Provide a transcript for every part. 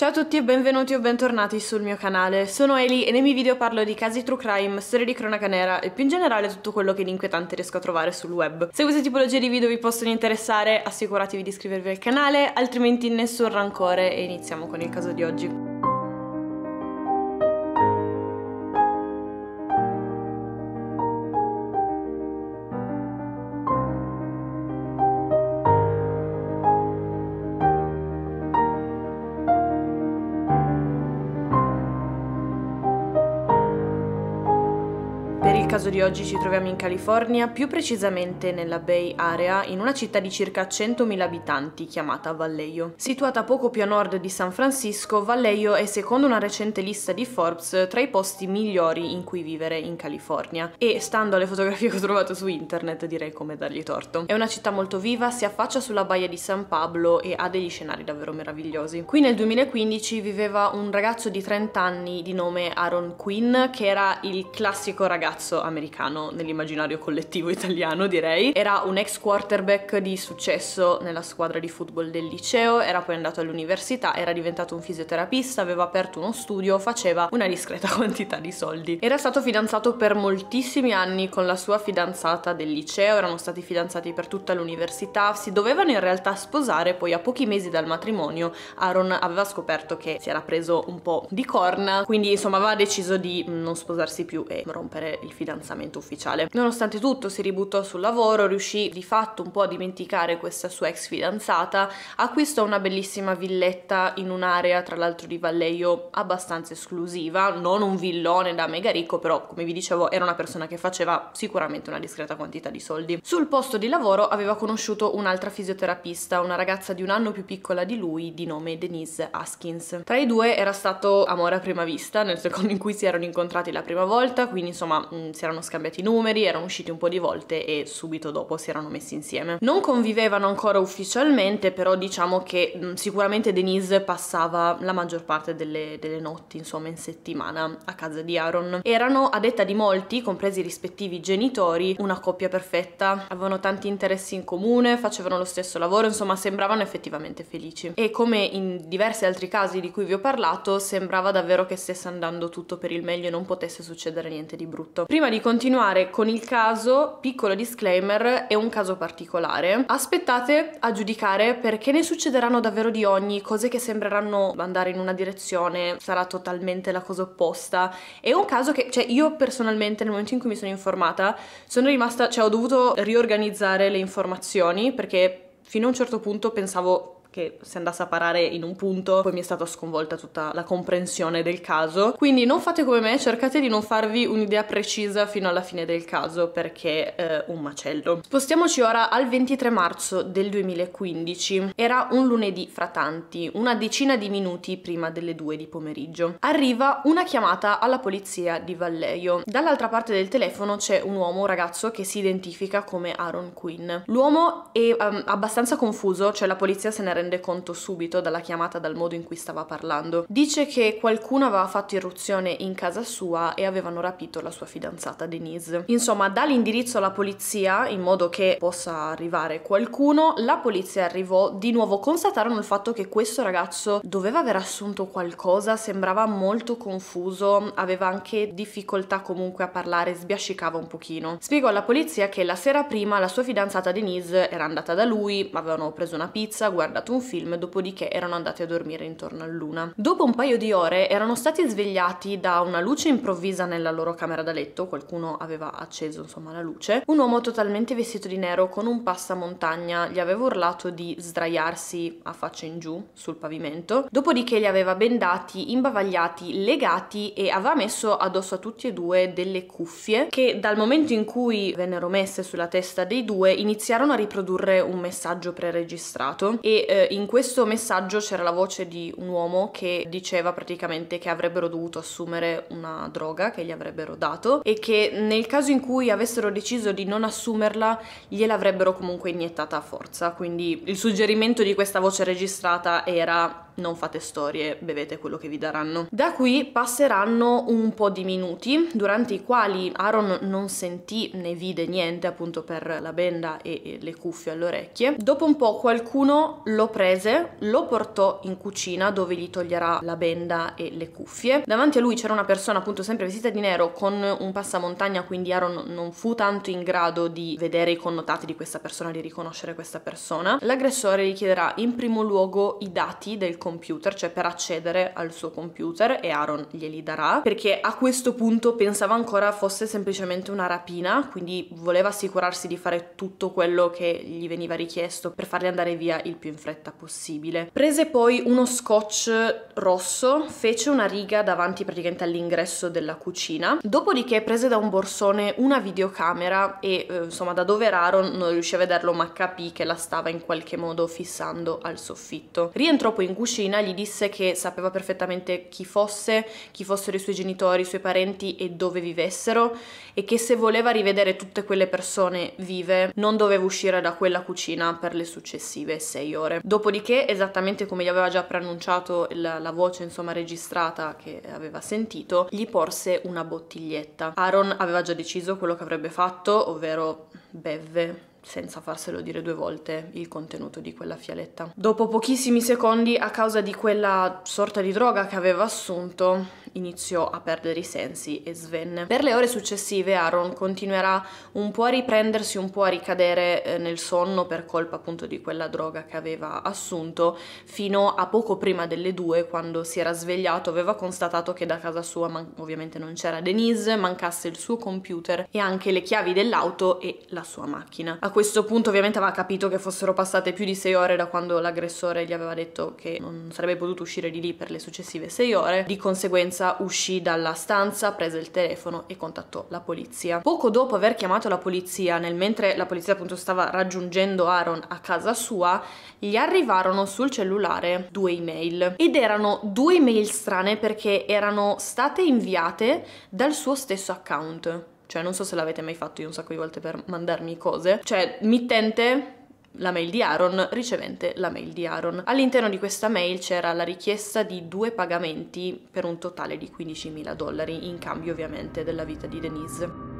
Ciao a tutti e benvenuti o bentornati sul mio canale, sono Eli e nei miei video parlo di casi true crime, storie di cronaca nera e più in generale tutto quello che di inquietante riesco a trovare sul web. Se queste tipologie di video vi possono interessare assicuratevi di iscrivervi al canale, altrimenti nessun rancore e iniziamo con il caso di oggi. Caso di oggi ci troviamo in California, più precisamente nella Bay Area, in una città di circa 100.000 abitanti chiamata Vallejo. Situata poco più a nord di San Francisco, Vallejo è secondo una recente lista di Forbes tra i posti migliori in cui vivere in California e stando alle fotografie che ho trovato su internet direi come dargli torto. È una città molto viva, si affaccia sulla baia di San Pablo e ha degli scenari davvero meravigliosi. Qui nel 2015 viveva un ragazzo di 30 anni di nome Aaron Quinn che era il classico ragazzo americano nell'immaginario collettivo italiano direi. Era un ex quarterback di successo nella squadra di football del liceo, era poi andato all'università, era diventato un fisioterapista, aveva aperto uno studio, faceva una discreta quantità di soldi. Era stato fidanzato per moltissimi anni con la sua fidanzata del liceo, erano stati fidanzati per tutta l'università, si dovevano in realtà sposare, poi a pochi mesi dal matrimonio Aaron aveva scoperto che si era preso un po' di corna, quindi insomma aveva deciso di non sposarsi più e rompere il fidanzato fidanzamento ufficiale. Nonostante tutto si ributtò sul lavoro, riuscì di fatto un po' a dimenticare questa sua ex fidanzata, acquistò una bellissima villetta in un'area tra l'altro di Vallejo abbastanza esclusiva, non un villone da mega ricco, però come vi dicevo era una persona che faceva sicuramente una discreta quantità di soldi. Sul posto di lavoro aveva conosciuto un'altra fisioterapista, una ragazza di un anno più piccola di lui di nome Denise Haskins. Tra i due era stato amore a prima vista, nel secondo in cui si erano incontrati la prima volta, quindi insomma mm, si erano scambiati i numeri, erano usciti un po' di volte e subito dopo si erano messi insieme. Non convivevano ancora ufficialmente, però diciamo che mh, sicuramente Denise passava la maggior parte delle, delle notti, insomma, in settimana a casa di Aaron. Erano, a detta di molti, compresi i rispettivi genitori, una coppia perfetta, avevano tanti interessi in comune, facevano lo stesso lavoro, insomma, sembravano effettivamente felici. E come in diversi altri casi di cui vi ho parlato, sembrava davvero che stesse andando tutto per il meglio e non potesse succedere niente di brutto. Prima di continuare con il caso, piccolo disclaimer, è un caso particolare. Aspettate a giudicare perché ne succederanno davvero di ogni, cose che sembreranno andare in una direzione, sarà totalmente la cosa opposta. È un caso che, cioè io personalmente nel momento in cui mi sono informata, sono rimasta, cioè ho dovuto riorganizzare le informazioni perché fino a un certo punto pensavo che si andasse a parare in un punto, poi mi è stata sconvolta tutta la comprensione del caso. Quindi non fate come me, cercate di non farvi un'idea precisa fino alla fine del caso perché è eh, un macello. Spostiamoci ora al 23 marzo del 2015. Era un lunedì fra tanti, una decina di minuti prima delle due di pomeriggio. Arriva una chiamata alla polizia di Vallejo. Dall'altra parte del telefono c'è un uomo, un ragazzo che si identifica come Aaron Quinn. L'uomo è um, abbastanza confuso, cioè la polizia se ne rende conto subito dalla chiamata, dal modo in cui stava parlando. Dice che qualcuno aveva fatto irruzione in casa sua e avevano rapito la sua fidanzata Denise. Insomma, dà l'indirizzo alla polizia in modo che possa arrivare qualcuno. La polizia arrivò, di nuovo constatarono il fatto che questo ragazzo doveva aver assunto qualcosa, sembrava molto confuso, aveva anche difficoltà comunque a parlare, sbiascicava un pochino. Spiegò alla polizia che la sera prima la sua fidanzata Denise era andata da lui, avevano preso una pizza, guardato un film, dopodiché erano andati a dormire intorno a luna. Dopo un paio di ore erano stati svegliati da una luce improvvisa nella loro camera da letto, qualcuno aveva acceso insomma la luce, un uomo totalmente vestito di nero con un passamontagna gli aveva urlato di sdraiarsi a faccia in giù sul pavimento, dopodiché li aveva bendati, imbavagliati, legati e aveva messo addosso a tutti e due delle cuffie che dal momento in cui vennero messe sulla testa dei due iniziarono a riprodurre un messaggio preregistrato e eh, in questo messaggio c'era la voce di un uomo che diceva praticamente che avrebbero dovuto assumere una droga che gli avrebbero dato e che nel caso in cui avessero deciso di non assumerla gliel'avrebbero comunque iniettata a forza. Quindi il suggerimento di questa voce registrata era non fate storie, bevete quello che vi daranno. Da qui passeranno un po' di minuti, durante i quali Aaron non sentì né vide niente appunto per la benda e le cuffie alle orecchie. Dopo un po' qualcuno lo prese, lo portò in cucina dove gli toglierà la benda e le cuffie. Davanti a lui c'era una persona appunto sempre vestita di nero con un passamontagna, quindi Aaron non fu tanto in grado di vedere i connotati di questa persona, di riconoscere questa persona. L'aggressore gli chiederà in primo luogo i dati del computer, cioè per accedere al suo computer e Aaron glieli darà, perché a questo punto pensava ancora fosse semplicemente una rapina, quindi voleva assicurarsi di fare tutto quello che gli veniva richiesto per farli andare via il più in fretta possibile. Prese poi uno scotch rosso, fece una riga davanti praticamente all'ingresso della cucina, dopodiché prese da un borsone una videocamera e eh, insomma da dove era Aaron non riuscì a vederlo ma capì che la stava in qualche modo fissando al soffitto. Rientrò poi in cucina, gli disse che sapeva perfettamente chi fosse, chi fossero i suoi genitori, i suoi parenti e dove vivessero e che se voleva rivedere tutte quelle persone vive non doveva uscire da quella cucina per le successive sei ore. Dopodiché, esattamente come gli aveva già preannunciato la, la voce insomma registrata che aveva sentito, gli porse una bottiglietta. Aaron aveva già deciso quello che avrebbe fatto, ovvero beve senza farselo dire due volte il contenuto di quella fialetta. Dopo pochissimi secondi, a causa di quella sorta di droga che aveva assunto, iniziò a perdere i sensi e svenne. Per le ore successive Aaron continuerà un po' a riprendersi, un po' a ricadere eh, nel sonno per colpa appunto di quella droga che aveva assunto, fino a poco prima delle due, quando si era svegliato, aveva constatato che da casa sua ovviamente non c'era Denise, mancasse il suo computer e anche le chiavi dell'auto e la sua macchina. A questo punto ovviamente aveva capito che fossero passate più di sei ore da quando l'aggressore gli aveva detto che non sarebbe potuto uscire di lì per le successive sei ore, di conseguenza Lorenza uscì dalla stanza, prese il telefono e contattò la polizia. Poco dopo aver chiamato la polizia, nel mentre la polizia appunto stava raggiungendo Aaron a casa sua, gli arrivarono sul cellulare due email ed erano due email strane perché erano state inviate dal suo stesso account. Cioè, non so se l'avete mai fatto io un sacco di volte per mandarmi cose. Cioè, mittente la mail di Aaron, ricevente la mail di Aaron. All'interno di questa mail c'era la richiesta di due pagamenti per un totale di 15.000 dollari, in cambio ovviamente della vita di Denise.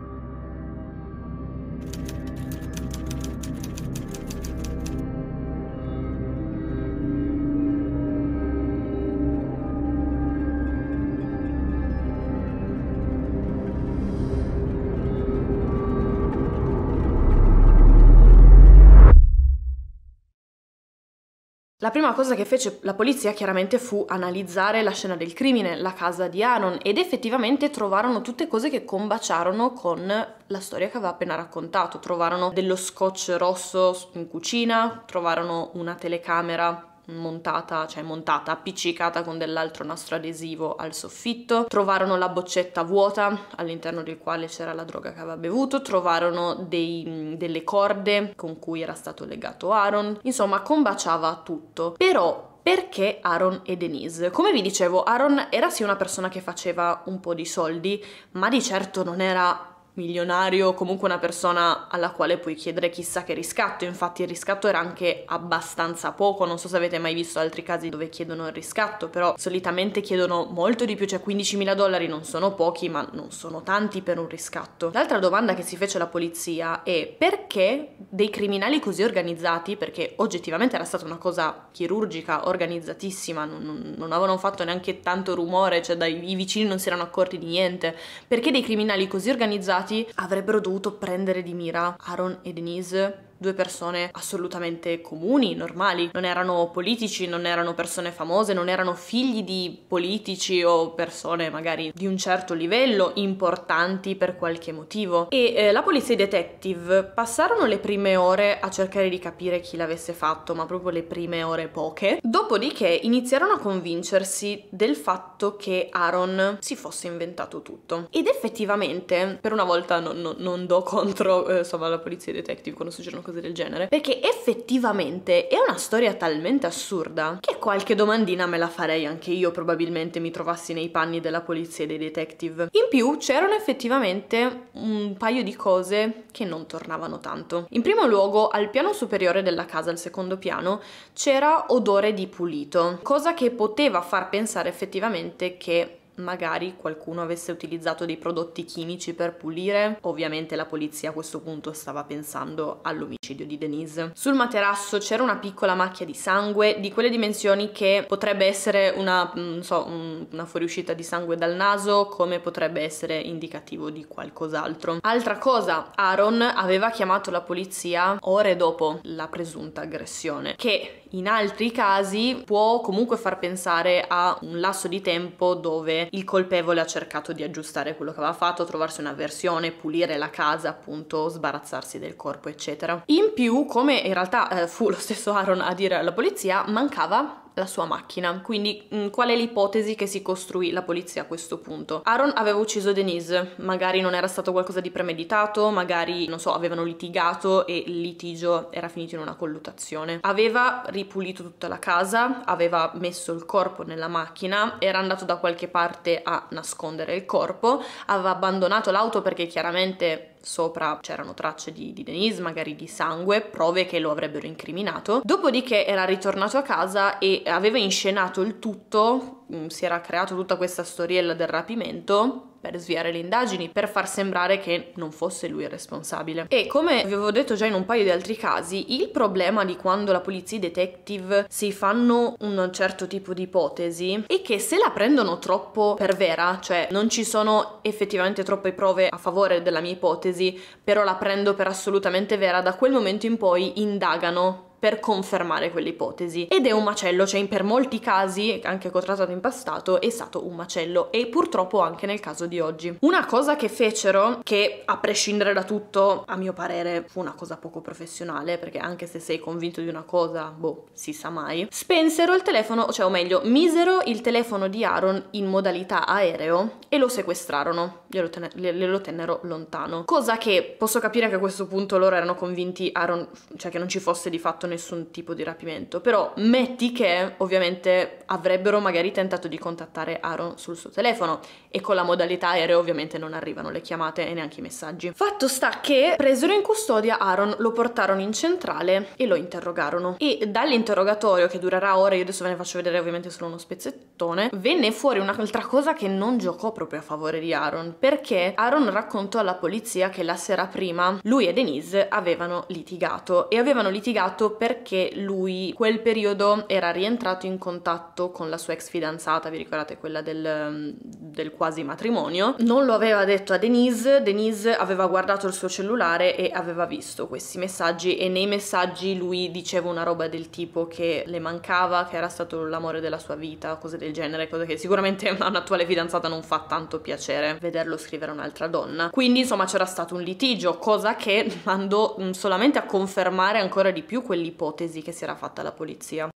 La prima cosa che fece la polizia chiaramente fu analizzare la scena del crimine, la casa di Aaron ed effettivamente trovarono tutte cose che combaciarono con la storia che aveva appena raccontato. Trovarono dello scotch rosso in cucina, trovarono una telecamera montata, cioè montata, appiccicata con dell'altro nastro adesivo al soffitto, trovarono la boccetta vuota all'interno del quale c'era la droga che aveva bevuto, trovarono dei, delle corde con cui era stato legato Aaron, insomma combaciava tutto. Però perché Aaron e Denise? Come vi dicevo, Aaron era sì una persona che faceva un po' di soldi, ma di certo non era milionario, comunque una persona alla quale puoi chiedere chissà che riscatto, infatti il riscatto era anche abbastanza poco, non so se avete mai visto altri casi dove chiedono il riscatto, però solitamente chiedono molto di più, cioè 15.000 dollari non sono pochi, ma non sono tanti per un riscatto. L'altra domanda che si fece alla polizia è perché dei criminali così organizzati, perché oggettivamente era stata una cosa chirurgica, organizzatissima, non, non, avevano fatto neanche tanto rumore, cioè dai, i vicini non si erano accorti di niente, perché dei criminali così organizzati avrebbero dovuto prendere di mira Aaron e Denise due persone assolutamente comuni, normali, non erano politici, non erano persone famose, non erano figli di politici o persone magari di un certo livello, importanti per qualche motivo. E eh, la polizia e i detective passarono le prime ore a cercare di capire chi l'avesse fatto, ma proprio le prime ore poche. Dopodiché iniziarono a convincersi del fatto che Aaron si fosse inventato tutto. Ed effettivamente, per una volta non, non, non do contro eh, insomma la polizia e i detective quando succedono così cose del genere, perché effettivamente è una storia talmente assurda che qualche domandina me la farei anche io probabilmente mi trovassi nei panni della polizia e dei detective. In più c'erano effettivamente un paio di cose che non tornavano tanto. In primo luogo, al piano superiore della casa, al secondo piano, c'era odore di pulito, cosa che poteva far pensare effettivamente che magari qualcuno avesse utilizzato dei prodotti chimici per pulire. Ovviamente la polizia a questo punto stava pensando all'omicidio di Denise. Sul materasso c'era una piccola macchia di sangue di quelle dimensioni che potrebbe essere una, mm, non so, una fuoriuscita di sangue dal naso, come potrebbe essere indicativo di qualcos'altro. Altra cosa, Aaron aveva chiamato la polizia ore dopo la presunta aggressione, che in altri casi può comunque far pensare a un lasso di tempo dove il colpevole ha cercato di aggiustare quello che aveva fatto, trovarsi una versione, pulire la casa, appunto, sbarazzarsi del corpo, eccetera. In più, come in realtà eh, fu lo stesso Aaron a dire alla polizia, mancava la sua macchina. Quindi mh, mm, qual è l'ipotesi che si costruì la polizia a questo punto? Aaron aveva ucciso Denise, magari non era stato qualcosa di premeditato, magari non so, avevano litigato e il litigio era finito in una collutazione. Aveva ripulito tutta la casa, aveva messo il corpo nella macchina, era andato da qualche parte a nascondere il corpo, aveva abbandonato l'auto perché chiaramente sopra c'erano tracce di, di, Denise, magari di sangue, prove che lo avrebbero incriminato. Dopodiché era ritornato a casa e aveva inscenato il tutto, mm, si era creato tutta questa storiella del rapimento per sviare le indagini, per far sembrare che non fosse lui il responsabile. E come vi avevo detto già in un paio di altri casi, il problema di quando la polizia e i detective si fanno un certo tipo di ipotesi è che se la prendono troppo per vera, cioè non ci sono effettivamente troppe prove a favore della mia ipotesi, però la prendo per assolutamente vera, da quel momento in poi indagano per confermare quell'ipotesi. Ed è un macello, cioè per molti casi, anche che ho trattato in passato, è stato un macello e purtroppo anche nel caso di oggi. Una cosa che fecero, che a prescindere da tutto, a mio parere fu una cosa poco professionale, perché anche se sei convinto di una cosa, boh, si sa mai, spensero il telefono, cioè o meglio, misero il telefono di Aaron in modalità aereo e lo sequestrarono, glielo, ten- glielo tennero lontano. Cosa che posso capire che a questo punto loro erano convinti Aaron, cioè che non ci fosse di fatto nessun tipo di rapimento, però metti che ovviamente avrebbero magari tentato di contattare Aaron sul suo telefono e con la modalità aereo ovviamente non arrivano le chiamate e neanche i messaggi. Fatto sta che presero in custodia Aaron, lo portarono in centrale e lo interrogarono e dall'interrogatorio che durerà ore, io adesso ve ne faccio vedere ovviamente solo uno spezzettone, venne fuori un'altra cosa che non giocò proprio a favore di Aaron, perché Aaron raccontò alla polizia che la sera prima lui e Denise avevano litigato e avevano litigato perché lui quel periodo era rientrato in contatto con la sua ex fidanzata, vi ricordate quella del, del quasi matrimonio, non lo aveva detto a Denise, Denise aveva guardato il suo cellulare e aveva visto questi messaggi e nei messaggi lui diceva una roba del tipo che le mancava, che era stato l'amore della sua vita, cose del genere, cose che sicuramente a un'attuale fidanzata non fa tanto piacere vederlo scrivere a un'altra donna. Quindi insomma c'era stato un litigio, cosa che andò mm, solamente a confermare ancora di più quell'ipotesi ipotesi che si era fatta la polizia.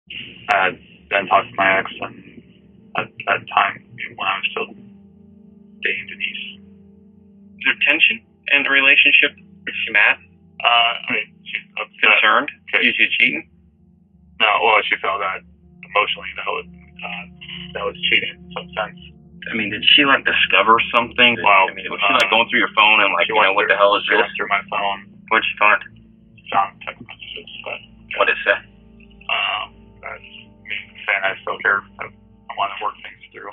I then talked to my ex at that time when I was still dating Denise. Is there tension in the relationship? Is she mad? Uh, I mean, she's concerned. Okay. Is she cheating? No, well, she felt that emotionally that was uh, that was cheating in some sense. I mean, did she like discover something? Well, I mean, was she like going through your phone and like, you know, what the hell is she this? Through my phone. What'd she find? Found text messages, but What did it say? Um, that's me saying I still care. I, I want to work things through.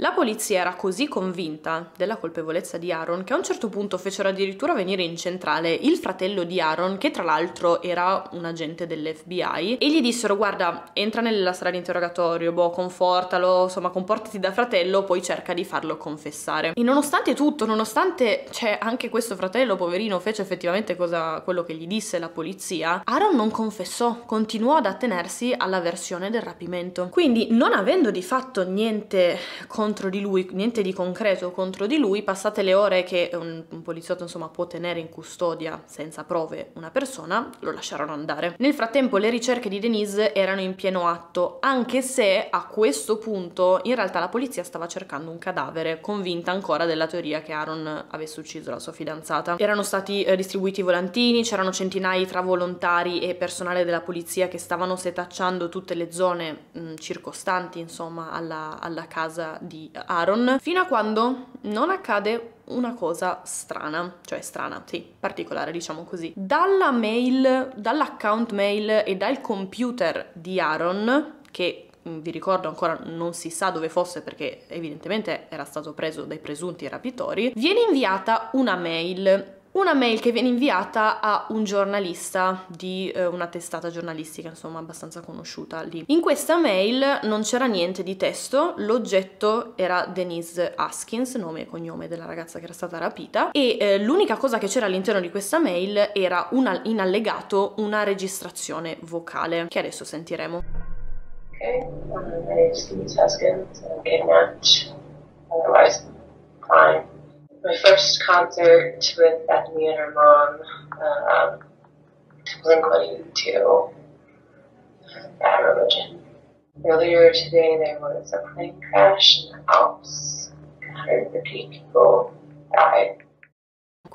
La polizia era così convinta della colpevolezza di Aaron che a un certo punto fecero addirittura venire in centrale il fratello di Aaron, che tra l'altro era un agente dell'FBI, e gli dissero guarda, entra nella sala di interrogatorio, boh, confortalo, insomma comportati da fratello, poi cerca di farlo confessare. E nonostante tutto, nonostante, cioè, anche questo fratello, poverino, fece effettivamente cosa, quello che gli disse la polizia, Aaron non confessò, continuò ad attenersi alla versione del rapimento. Quindi, non avendo di fatto niente contro contro di lui, niente di concreto contro di lui, passate le ore che un, un poliziotto insomma può tenere in custodia senza prove una persona, lo lasciarono andare. Nel frattempo le ricerche di Denise erano in pieno atto, anche se a questo punto in realtà la polizia stava cercando un cadavere, convinta ancora della teoria che Aaron avesse ucciso la sua fidanzata. Erano stati eh, distribuiti volantini, c'erano centinaia tra volontari e personale della polizia che stavano setacciando tutte le zone mh, circostanti, insomma, alla, alla casa di Aaron, fino a quando non accade una cosa strana, cioè strana, sì, particolare diciamo così. Dalla mail, dall'account mail e dal computer di Aaron, che mm, vi ricordo ancora non si sa dove fosse perché evidentemente era stato preso dai presunti rapitori, viene inviata una mail una mail che viene inviata a un giornalista di eh, una testata giornalistica, insomma, abbastanza conosciuta lì. In questa mail non c'era niente di testo, l'oggetto era Denise Haskins, nome e cognome della ragazza che era stata rapita, e eh, l'unica cosa che c'era all'interno di questa mail era una, in allegato una registrazione vocale, che adesso sentiremo. Um, my name is Denise Haskins, I'm getting lunch, otherwise fine. My first concert with Bethany and her mom um, to Blink 182, Bad Religion. Earlier today, there was a plane crash in the Alps. 150 people died.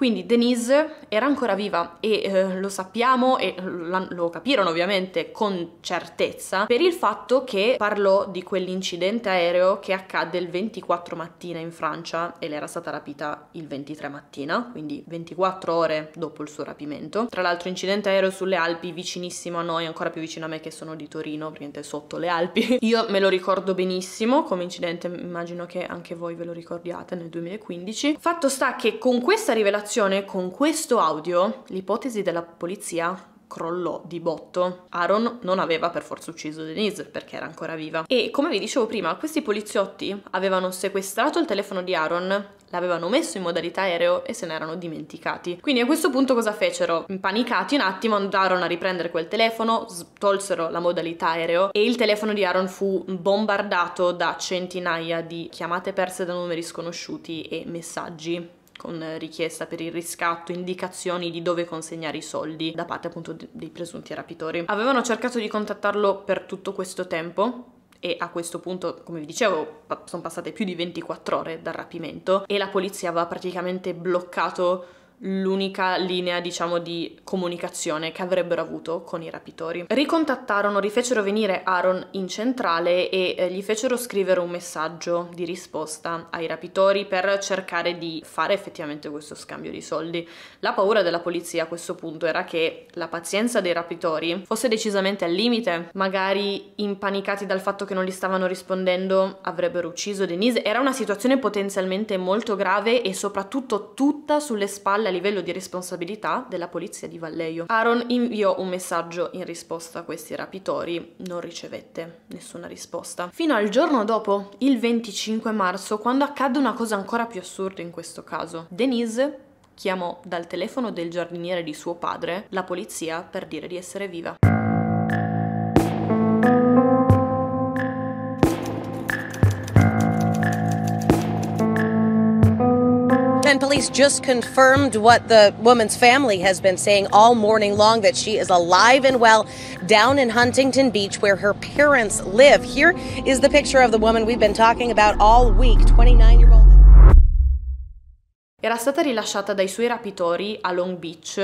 Quindi Denise era ancora viva e eh, lo sappiamo e lo capirono ovviamente con certezza per il fatto che parlò di quell'incidente aereo che accadde il 24 mattina in Francia e le era stata rapita il 23 mattina, quindi 24 ore dopo il suo rapimento. Tra l'altro incidente aereo sulle Alpi vicinissimo a noi, ancora più vicino a me che sono di Torino, praticamente sotto le Alpi. Io me lo ricordo benissimo come incidente, immagino che anche voi ve lo ricordiate nel 2015. Fatto sta che con questa rivelazione relazione con questo audio, l'ipotesi della polizia crollò di botto. Aaron non aveva per forza ucciso Denise perché era ancora viva. E come vi dicevo prima, questi poliziotti avevano sequestrato il telefono di Aaron, l'avevano messo in modalità aereo e se ne erano dimenticati. Quindi a questo punto cosa fecero? Impanicati un attimo andarono a riprendere quel telefono, tolsero la modalità aereo e il telefono di Aaron fu bombardato da centinaia di chiamate perse da numeri sconosciuti e messaggi con richiesta per il riscatto, indicazioni di dove consegnare i soldi da parte appunto dei presunti rapitori. Avevano cercato di contattarlo per tutto questo tempo, e a questo punto, come vi dicevo, sono passate più di 24 ore dal rapimento e la polizia aveva praticamente bloccato l'unica linea, diciamo, di comunicazione che avrebbero avuto con i rapitori. Ricontattarono, rifecero venire Aaron in centrale e eh, gli fecero scrivere un messaggio di risposta ai rapitori per cercare di fare effettivamente questo scambio di soldi. La paura della polizia a questo punto era che la pazienza dei rapitori fosse decisamente al limite, magari impanicati dal fatto che non gli stavano rispondendo avrebbero ucciso Denise. Era una situazione potenzialmente molto grave e soprattutto tutta sulle spalle livello di responsabilità della polizia di Vallejo. Aaron inviò un messaggio in risposta a questi rapitori, non ricevette nessuna risposta. Fino al giorno dopo, il 25 marzo, quando accadde una cosa ancora più assurda in questo caso. Denise chiamò dal telefono del giardiniere di suo padre la polizia per dire di essere viva. Police just confirmed what the woman's family has been saying all morning long that she is alive and well down in Huntington Beach where her parents live. Here is the picture of the woman we've been talking about all week, 29 year old. Era stata rilasciata dai suoi rapitori a Long Beach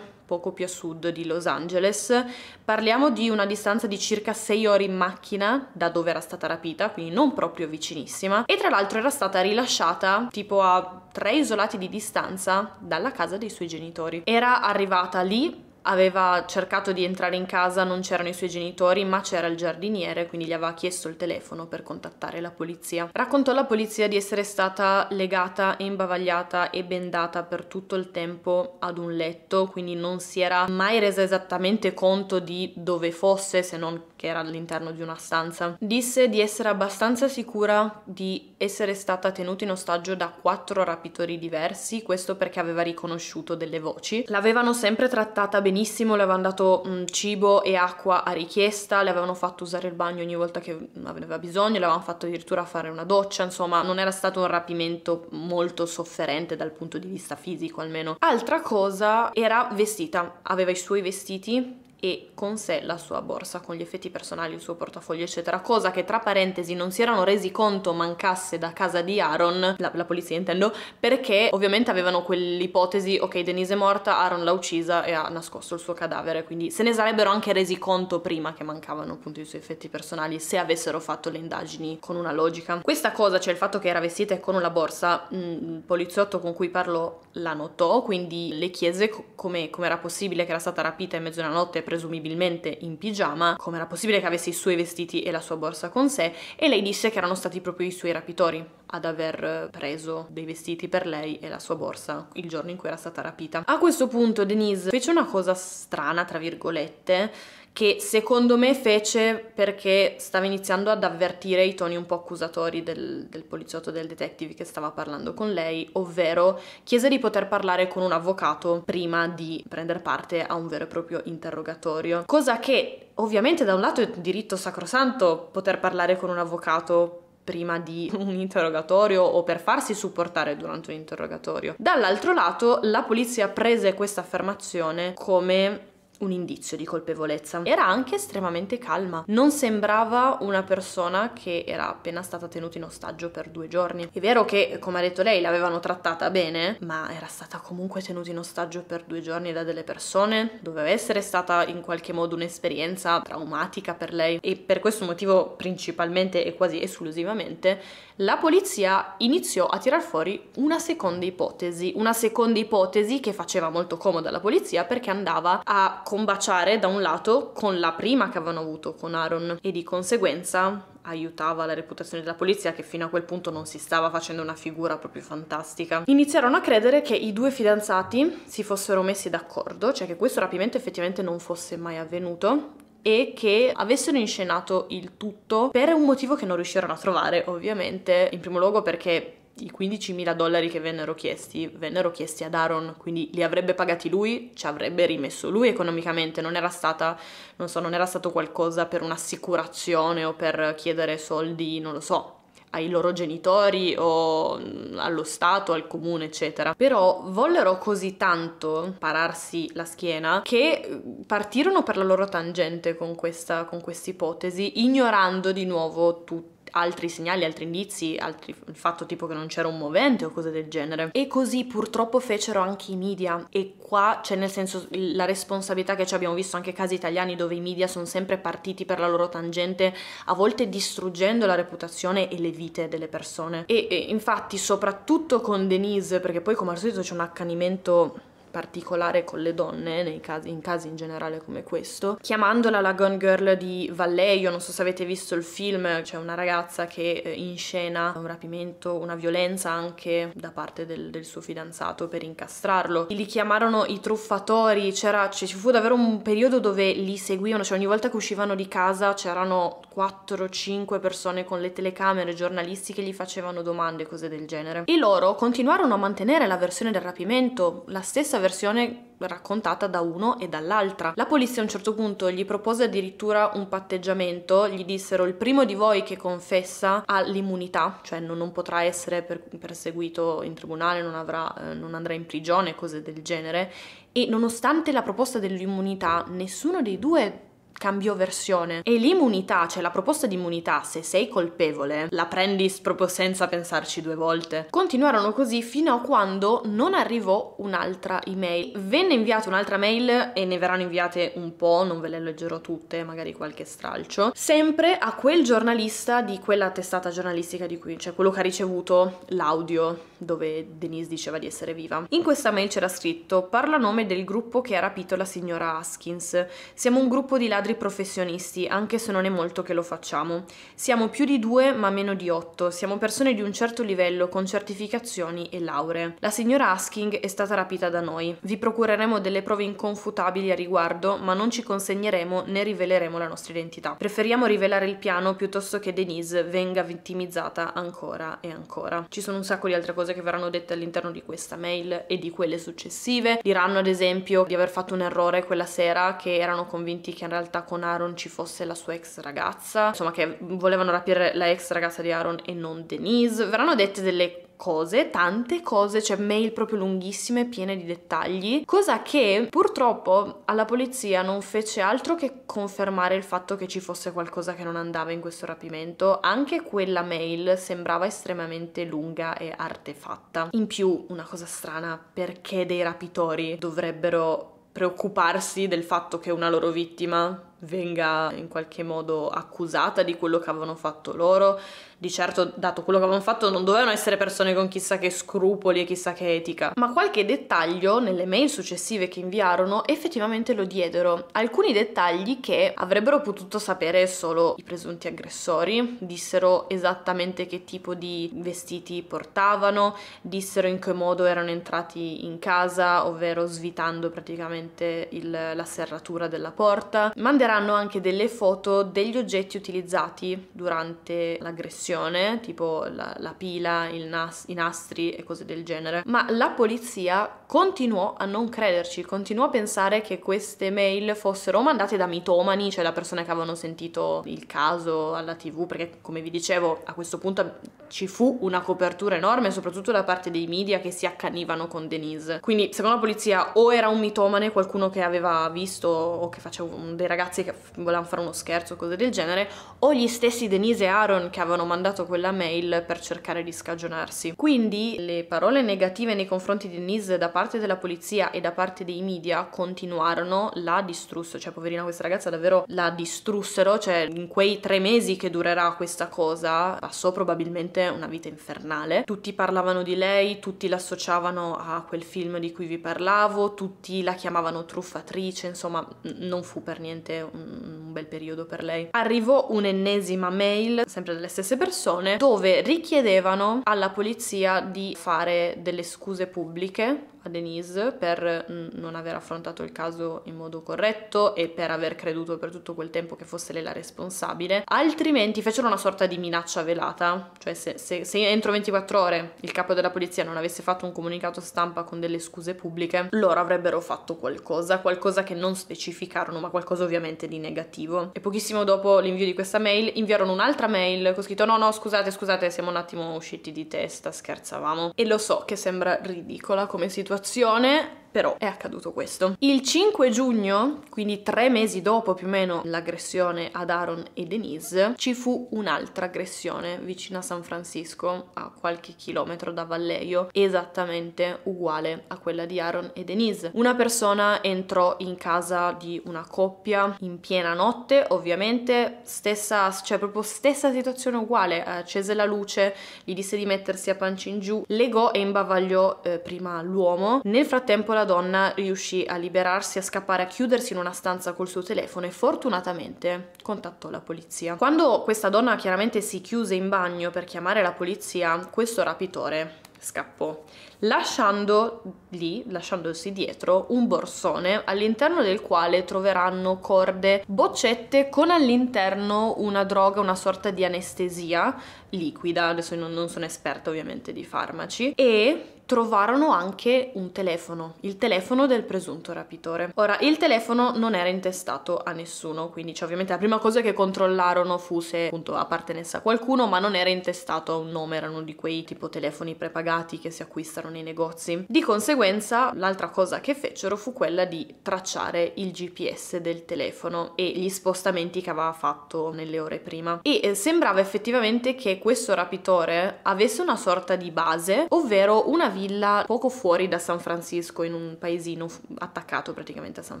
poco più a sud di Los Angeles. Parliamo di una distanza di circa 6 ore in macchina da dove era stata rapita, quindi non proprio vicinissima, e tra l'altro era stata rilasciata tipo a tre isolati di distanza dalla casa dei suoi genitori. Era arrivata lì aveva cercato di entrare in casa, non c'erano i suoi genitori, ma c'era il giardiniere, quindi gli aveva chiesto il telefono per contattare la polizia. Raccontò alla polizia di essere stata legata, imbavagliata e bendata per tutto il tempo ad un letto, quindi non si era mai resa esattamente conto di dove fosse, se non che era all'interno di una stanza. Disse di essere abbastanza sicura di essere stata tenuta in ostaggio da quattro rapitori diversi, questo perché aveva riconosciuto delle voci. L'avevano sempre trattata benissimo, le avevano dato mh, mm, cibo e acqua a richiesta, le avevano fatto usare il bagno ogni volta che aveva bisogno, le avevano fatto addirittura fare una doccia, insomma non era stato un rapimento molto sofferente dal punto di vista fisico almeno. Altra cosa era vestita, aveva i suoi vestiti e con sé la sua borsa con gli effetti personali, il suo portafoglio, eccetera, cosa che tra parentesi non si erano resi conto mancasse da casa di Aaron, la, la polizia intendo, perché ovviamente avevano quell'ipotesi, ok, Denise è morta, Aaron l'ha uccisa e ha nascosto il suo cadavere, quindi se ne sarebbero anche resi conto prima che mancavano appunto i suoi effetti personali se avessero fatto le indagini con una logica. Questa cosa, cioè il fatto che era vestita con una borsa, mm, il poliziotto con cui parlò la notò, quindi le chiese come era possibile che era stata rapita in mezzo alla notte presumibilmente in pigiama, come era possibile che avesse i suoi vestiti e la sua borsa con sé, e lei disse che erano stati proprio i suoi rapitori ad aver preso dei vestiti per lei e la sua borsa il giorno in cui era stata rapita. A questo punto Denise fece una cosa strana, tra virgolette, che secondo me fece perché stava iniziando ad avvertire i toni un po' accusatori del, del poliziotto del detective che stava parlando con lei, ovvero chiese di poter parlare con un avvocato prima di prendere parte a un vero e proprio interrogatorio. Cosa che ovviamente da un lato è diritto sacrosanto poter parlare con un avvocato prima di un interrogatorio o per farsi supportare durante un interrogatorio. Dall'altro lato, la polizia prese questa affermazione come un indizio di colpevolezza. Era anche estremamente calma, non sembrava una persona che era appena stata tenuta in ostaggio per due giorni. È vero che, come ha detto lei, l'avevano trattata bene, ma era stata comunque tenuta in ostaggio per due giorni da delle persone, doveva essere stata in qualche modo un'esperienza traumatica per lei e per questo motivo principalmente e quasi esclusivamente la polizia iniziò a tirar fuori una seconda ipotesi, una seconda ipotesi che faceva molto comoda alla polizia perché andava a combaciare da un lato con la prima che avevano avuto con Aaron e di conseguenza aiutava la reputazione della polizia che fino a quel punto non si stava facendo una figura proprio fantastica. Iniziarono a credere che i due fidanzati si fossero messi d'accordo, cioè che questo rapimento effettivamente non fosse mai avvenuto e che avessero inscenato il tutto per un motivo che non riuscirono a trovare, ovviamente, in primo luogo perché i 15.000 dollari che vennero chiesti vennero chiesti ad Aaron, quindi li avrebbe pagati lui, ci avrebbe rimesso lui economicamente, non era stata, non so, non era stato qualcosa per un'assicurazione o per chiedere soldi, non lo so, ai loro genitori o mm, allo Stato, al comune, eccetera. Però vollero così tanto pararsi la schiena che mm, partirono per la loro tangente con questa con ipotesi, ignorando di nuovo tutto altri segnali, altri indizi, altri, il fatto tipo che non c'era un movente o cose del genere. E così purtroppo fecero anche i media e qua c'è nel senso la responsabilità che ci abbiamo visto anche casi italiani dove i media sono sempre partiti per la loro tangente, a volte distruggendo la reputazione e le vite delle persone. E, e infatti soprattutto con Denise, perché poi come al solito c'è un accanimento particolare con le donne, casi, in casi in generale come questo, chiamandola la Gone Girl di Vallejo, non so se avete visto il film, c'è una ragazza che eh, inscena un rapimento, una violenza anche da parte del, del suo fidanzato per incastrarlo. Li chiamarono i truffatori, c'era, ci fu davvero un periodo dove li seguivano, cioè ogni volta che uscivano di casa c'erano 4-5 persone con le telecamere, giornalisti che gli facevano domande, cose del genere. E loro continuarono a mantenere la versione del rapimento, la stessa versione raccontata da uno e dall'altra. La polizia a un certo punto gli propose addirittura un patteggiamento, gli dissero il primo di voi che confessa ha l'immunità, cioè non, non potrà essere per, perseguito in tribunale, non, avrà, eh, non andrà in prigione, cose del genere. E nonostante la proposta dell'immunità, nessuno dei due cambiò versione. E l'immunità, cioè la proposta di immunità, se sei colpevole, la prendi proprio senza pensarci due volte. Continuarono così fino a quando non arrivò un'altra email. Venne inviata un'altra mail e ne verranno inviate un po', non ve le leggerò tutte, magari qualche stralcio, sempre a quel giornalista di quella testata giornalistica di cui, cioè quello che ha ricevuto l'audio dove Denise diceva di essere viva. In questa mail c'era scritto parla nome del gruppo che ha rapito la signora Haskins. Siamo un gruppo di ladri professionisti, anche se non è molto che lo facciamo. Siamo più di due, ma meno di otto. Siamo persone di un certo livello, con certificazioni e lauree. La signora Asking è stata rapita da noi. Vi procureremo delle prove inconfutabili a riguardo, ma non ci consegneremo né riveleremo la nostra identità. Preferiamo rivelare il piano piuttosto che Denise venga vittimizzata ancora e ancora. Ci sono un sacco di altre cose che verranno dette all'interno di questa mail e di quelle successive. Diranno ad esempio di aver fatto un errore quella sera, che erano convinti che in realtà con Aaron ci fosse la sua ex ragazza, insomma che volevano rapire la ex ragazza di Aaron e non Denise. Verranno dette delle cose, tante cose, cioè mail proprio lunghissime, piene di dettagli, cosa che purtroppo alla polizia non fece altro che confermare il fatto che ci fosse qualcosa che non andava in questo rapimento. Anche quella mail sembrava estremamente lunga e artefatta. In più, una cosa strana, perché dei rapitori dovrebbero preoccuparsi del fatto che una loro vittima venga in qualche modo accusata di quello che avevano fatto loro. Di certo, dato quello che avevano fatto, non dovevano essere persone con chissà che scrupoli e chissà che etica. Ma qualche dettaglio nelle mail successive che inviarono effettivamente lo diedero. Alcuni dettagli che avrebbero potuto sapere solo i presunti aggressori. Dissero esattamente che tipo di vestiti portavano, dissero in che modo erano entrati in casa, ovvero svitando praticamente il, la serratura della porta. Manderanno manderanno anche delle foto degli oggetti utilizzati durante l'aggressione, tipo la, la pila, nas- i nastri e cose del genere. Ma la polizia continuò a non crederci, continuò a pensare che queste mail fossero mandate da mitomani, cioè da persone che avevano sentito il caso alla tv, perché come vi dicevo a questo punto ci fu una copertura enorme, soprattutto da parte dei media che si accanivano con Denise. Quindi secondo la polizia o era un mitomane, qualcuno che aveva visto o che faceva dei ragazzi ragazzi che volevano fare uno scherzo o cose del genere, o gli stessi Denise e Aaron che avevano mandato quella mail per cercare di scagionarsi. Quindi le parole negative nei confronti di Denise da parte della polizia e da parte dei media continuarono, la distrussero, cioè poverina questa ragazza davvero la distrussero, cioè in quei tre mesi che durerà questa cosa passò probabilmente una vita infernale. Tutti parlavano di lei, tutti l'associavano a quel film di cui vi parlavo, tutti la chiamavano truffatrice, insomma non fu per niente un, bel periodo per lei. Arrivò un'ennesima mail, sempre dalle stesse persone, dove richiedevano alla polizia di fare delle scuse pubbliche a Denise per non aver affrontato il caso in modo corretto e per aver creduto per tutto quel tempo che fosse lei la responsabile, altrimenti fecero una sorta di minaccia velata, cioè se, se, se entro 24 ore il capo della polizia non avesse fatto un comunicato stampa con delle scuse pubbliche, loro avrebbero fatto qualcosa, qualcosa che non specificarono, ma qualcosa ovviamente di negativo. E pochissimo dopo l'invio di questa mail inviarono un'altra mail con scritto no no scusate scusate siamo un attimo usciti di testa, scherzavamo. E lo so che sembra ridicola come situazione situazione però è accaduto questo. Il 5 giugno, quindi tre mesi dopo più o meno l'aggressione ad Aaron e Denise, ci fu un'altra aggressione vicino a San Francisco, a qualche chilometro da Vallejo, esattamente uguale a quella di Aaron e Denise. Una persona entrò in casa di una coppia in piena notte, ovviamente, stessa, cioè proprio stessa situazione uguale, accese la luce, gli disse di mettersi a pancia in giù, legò e imbavagliò eh, prima l'uomo. Nel frattempo la la donna riuscì a liberarsi, a scappare, a chiudersi in una stanza col suo telefono e fortunatamente contattò la polizia. Quando questa donna chiaramente si chiuse in bagno per chiamare la polizia, questo rapitore scappò, lasciando lì, lasciandosi dietro, un borsone all'interno del quale troveranno corde, boccette con all'interno una droga, una sorta di anestesia liquida, adesso non, non sono esperta ovviamente di farmaci, e trovarono anche un telefono, il telefono del presunto rapitore. Ora, il telefono non era intestato a nessuno, quindi cioè, ovviamente la prima cosa che controllarono fu se appunto appartenesse a qualcuno, ma non era intestato a un nome, erano di quei tipo telefoni prepagati che si acquistano nei negozi. Di conseguenza, l'altra cosa che fecero fu quella di tracciare il GPS del telefono e gli spostamenti che aveva fatto nelle ore prima. E eh, sembrava effettivamente che questo rapitore avesse una sorta di base, ovvero una villa poco fuori da San Francisco, in un paesino attaccato praticamente a San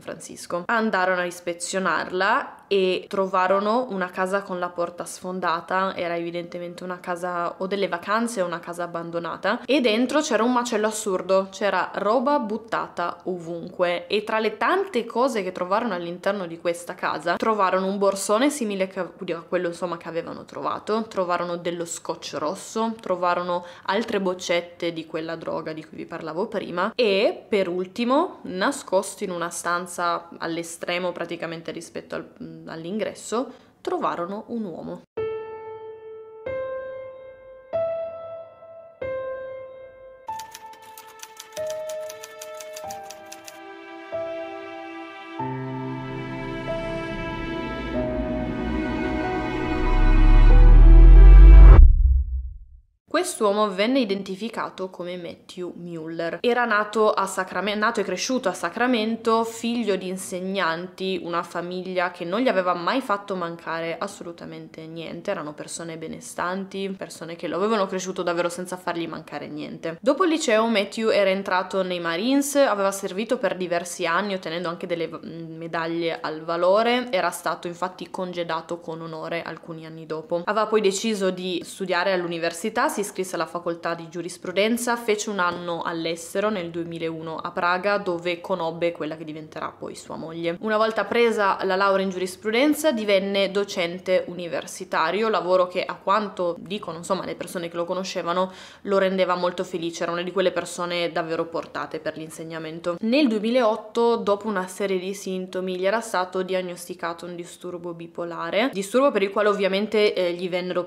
Francisco. Andarono a ispezionarla e trovarono una casa con la porta sfondata, era evidentemente una casa o delle vacanze o una casa abbandonata, e dentro c'era un macello assurdo, c'era roba buttata ovunque e tra le tante cose che trovarono all'interno di questa casa trovarono un borsone simile a quello insomma che avevano trovato, trovarono dello scotch rosso, trovarono altre boccette di quella droga di cui vi parlavo prima e per ultimo nascosto in una stanza all'estremo praticamente rispetto al, all'ingresso trovarono un uomo. Quest'uomo venne identificato come Matthew Mueller. Era nato, a Sacramento, nato e cresciuto a Sacramento, figlio di insegnanti, una famiglia che non gli aveva mai fatto mancare assolutamente niente. Erano persone benestanti, persone che lo avevano cresciuto davvero senza fargli mancare niente. Dopo il liceo Matthew era entrato nei Marines, aveva servito per diversi anni ottenendo anche delle mm, medaglie al valore, era stato infatti congedato con onore alcuni anni dopo. Aveva poi deciso di studiare all'università, si iscrisse alla facoltà di giurisprudenza, fece un anno all'estero nel 2001 a Praga dove conobbe quella che diventerà poi sua moglie. Una volta presa la laurea in giurisprudenza divenne docente universitario, lavoro che a quanto dicono insomma le persone che lo conoscevano lo rendeva molto felice, era una di quelle persone davvero portate per l'insegnamento. Nel 2008 dopo una serie di sintomi gli era stato diagnosticato un disturbo bipolare, disturbo per il quale ovviamente eh, gli vennero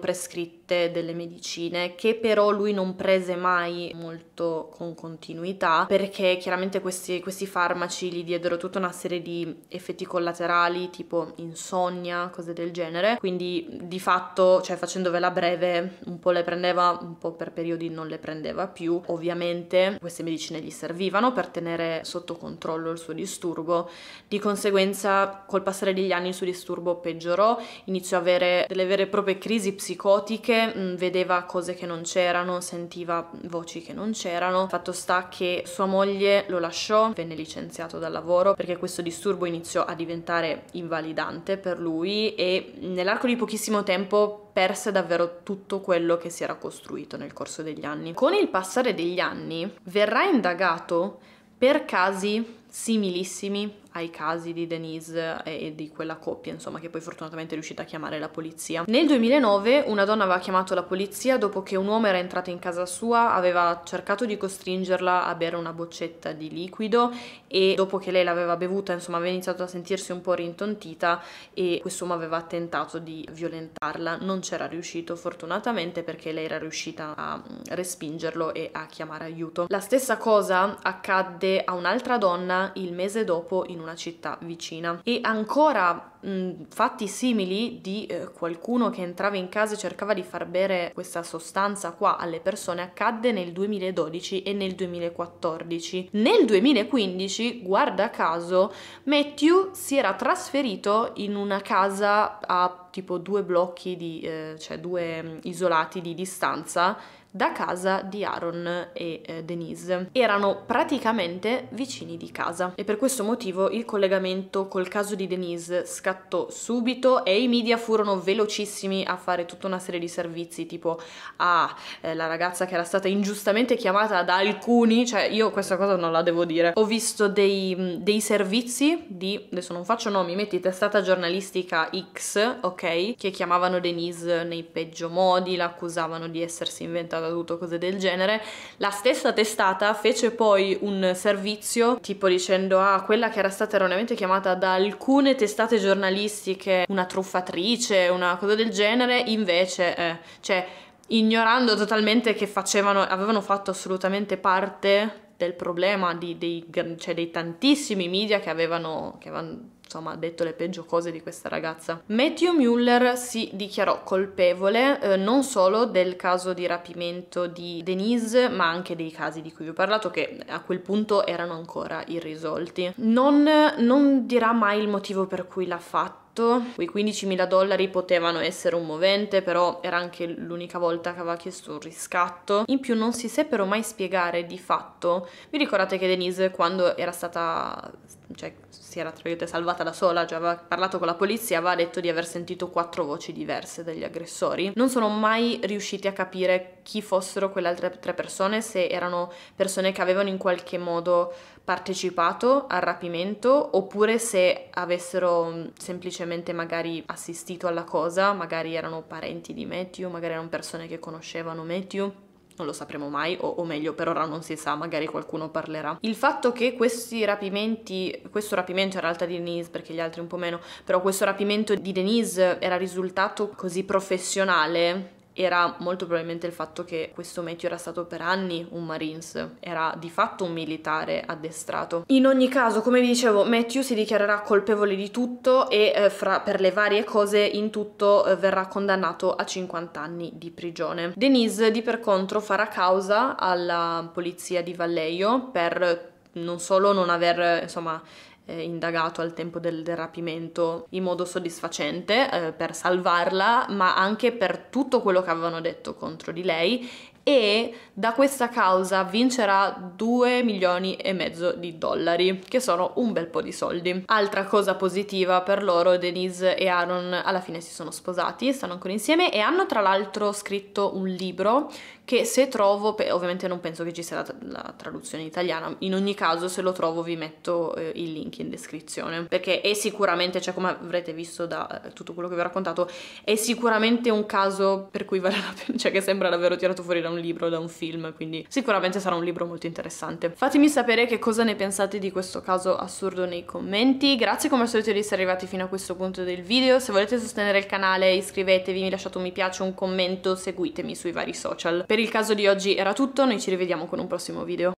prescritte delle medicine che però lui non prese mai molto con continuità perché chiaramente questi, questi farmaci gli diedero tutta una serie di effetti collaterali tipo insonnia, cose del genere, quindi di fatto, cioè facendovela breve, un po' le prendeva, un po' per periodi non le prendeva più. Ovviamente queste medicine gli servivano per tenere sotto controllo il suo disturbo, di conseguenza col passare degli anni il suo disturbo peggiorò, iniziò a avere delle vere e proprie crisi psicotiche, mh, vedeva cose che non c'erano, sentiva voci che non c'erano. Fatto sta che sua moglie lo lasciò, venne licenziato dal lavoro perché questo disturbo iniziò a diventare invalidante per lui e nell'arco di pochissimo tempo perse davvero tutto quello che si era costruito nel corso degli anni. Con il passare degli anni verrà indagato per casi similissimi ai casi di Denise e di quella coppia, insomma, che poi fortunatamente è riuscita a chiamare la polizia. Nel 2009 una donna aveva chiamato la polizia dopo che un uomo era entrato in casa sua, aveva cercato di costringerla a bere una boccetta di liquido e dopo che lei l'aveva bevuta, insomma, aveva iniziato a sentirsi un po' rintontita e quest'uomo aveva tentato di violentarla. Non c'era riuscito fortunatamente perché lei era riuscita a respingerlo e a chiamare aiuto. La stessa cosa accadde a un'altra donna il mese dopo in una città vicina. E ancora mh, fatti simili di eh, qualcuno che entrava in casa e cercava di far bere questa sostanza qua alle persone accadde nel 2012 e nel 2014. Nel 2015, guarda caso, Matthew si era trasferito in una casa a tipo due blocchi di, eh, cioè due isolati di distanza da casa di Aaron e eh, Denise. Erano praticamente vicini di casa e per questo motivo il collegamento col caso di Denise scattò subito e i media furono velocissimi a fare tutta una serie di servizi tipo ah, eh, la ragazza che era stata ingiustamente chiamata da alcuni, cioè io questa cosa non la devo dire. Ho visto dei, dei servizi di, adesso non faccio nomi, metti testata giornalistica X, ok, che chiamavano Denise nei peggio modi, l'accusavano di essersi inventata accaduto, cose del genere. La stessa testata fece poi un servizio tipo dicendo ah quella che era stata erroneamente chiamata da alcune testate giornalistiche una truffatrice, una cosa del genere, invece eh, cioè ignorando totalmente che facevano, avevano fatto assolutamente parte del problema di, dei, cioè dei tantissimi media che avevano, che avevano insomma ha detto le peggio cose di questa ragazza. Matthew Mueller si dichiarò colpevole eh, non solo del caso di rapimento di Denise, ma anche dei casi di cui vi ho parlato che a quel punto erano ancora irrisolti. Non, non dirà mai il motivo per cui l'ha fatto Quei 15.000 dollari potevano essere un movente, però era anche l'unica volta che aveva chiesto un riscatto. In più non si seppero mai spiegare di fatto. Vi ricordate che Denise quando era stata cioè si era tra virgolette salvata da sola, già aveva parlato con la polizia, aveva detto di aver sentito quattro voci diverse degli aggressori. Non sono mai riusciti a capire chi fossero quelle altre tre persone, se erano persone che avevano in qualche modo partecipato al rapimento oppure se avessero mm, semplicemente magari assistito alla cosa, magari erano parenti di Matthew, magari erano persone che conoscevano Matthew non lo sapremo mai, o, o, meglio, per ora non si sa, magari qualcuno parlerà. Il fatto che questi rapimenti, questo rapimento in realtà di Denise, perché gli altri un po' meno, però questo rapimento di Denise era risultato così professionale era molto probabilmente il fatto che questo Matthew era stato per anni un Marines, era di fatto un militare addestrato. In ogni caso, come vi dicevo, Matthew si dichiarerà colpevole di tutto e eh, fra, per le varie cose in tutto eh, verrà condannato a 50 anni di prigione. Denise di per contro farà causa alla polizia di Vallejo per non solo non aver insomma eh, indagato al tempo del, del, rapimento in modo soddisfacente eh, per salvarla, ma anche per tutto quello che avevano detto contro di lei e da questa causa vincerà 2 milioni e mezzo di dollari, che sono un bel po' di soldi. Altra cosa positiva per loro, Denise e Aaron alla fine si sono sposati, stanno ancora insieme e hanno tra l'altro scritto un libro che se trovo, ovviamente non penso che ci sia la, traduzione italiana, in ogni caso se lo trovo vi metto eh, il link in descrizione, perché è sicuramente, cioè come avrete visto da eh, tutto quello che vi ho raccontato, è sicuramente un caso per cui vale la pena, cioè che sembra davvero tirato fuori da un libro, da un film, quindi sicuramente sarà un libro molto interessante. Fatemi sapere che cosa ne pensate di questo caso assurdo nei commenti, grazie come al solito di essere arrivati fino a questo punto del video, se volete sostenere il canale iscrivetevi, lasciate un mi piace, un commento, seguitemi sui vari social. Per il caso di oggi era tutto, noi ci rivediamo con un prossimo video.